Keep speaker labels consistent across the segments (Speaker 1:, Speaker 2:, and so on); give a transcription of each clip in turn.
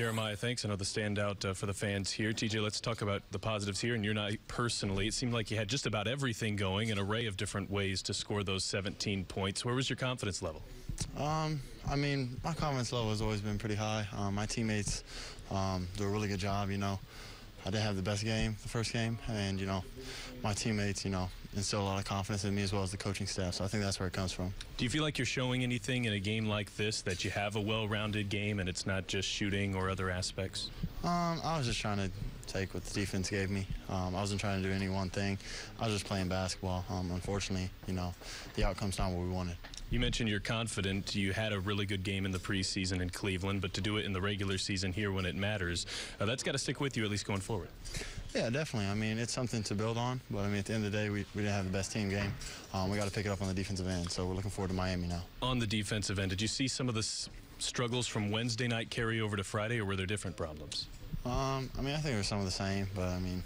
Speaker 1: Jeremiah, thanks. Another standout uh, for the fans here. TJ, let's talk about the positives here. And you're not personally. It seemed like you had just about everything going, an array of different ways to score those 17 points. Where was your confidence level?
Speaker 2: Um, I mean, my confidence level has always been pretty high. Um, my teammates um, do a really good job, you know. I didn't have the best game the first game, and, you know, my teammates, you know, instill a lot of confidence in me as well as the coaching staff. So I think that's where it comes from.
Speaker 1: Do you feel like you're showing anything in a game like this that you have a well-rounded game and it's not just shooting or other aspects?
Speaker 2: Um, I was just trying to take what the defense gave me. Um, I wasn't trying to do any one thing. I was just playing basketball. Um, unfortunately, you know, the outcome's not what we wanted.
Speaker 1: You mentioned you're confident. You had a really good game in the preseason in Cleveland, but to do it in the regular season here when it matters, uh, that's got to stick with you at least going forward.
Speaker 2: Yeah, definitely. I mean, it's something to build on, but I mean, at the end of the day, we, we didn't have the best team game. Um, we got to pick it up on the defensive end, so we're looking forward to Miami now.
Speaker 1: On the defensive end, did you see some of the struggles from Wednesday night carry over to Friday, or were there different problems?
Speaker 2: Um, I mean, I think it was some of the same, but I mean,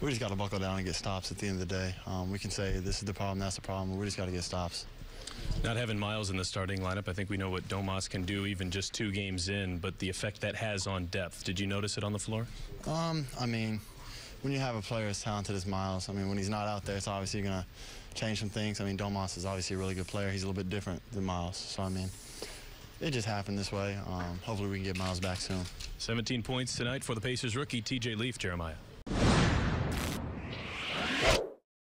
Speaker 2: we just got to buckle down and get stops at the end of the day. Um, we can say this is the problem, that's the problem, but we just got to get stops.
Speaker 1: Not having Myles in the starting lineup, I think we know what Domas can do even just two games in, but the effect that has on depth, did you notice it on the floor?
Speaker 2: Um, I mean, when you have a player as talented as Myles, I mean, when he's not out there, it's obviously going to change some things. I mean, Domas is obviously a really good player. He's a little bit different than Myles. So, I mean, it just happened this way. Um, hopefully we can get Myles back soon.
Speaker 1: 17 points tonight for the Pacers rookie, TJ Leaf, Jeremiah.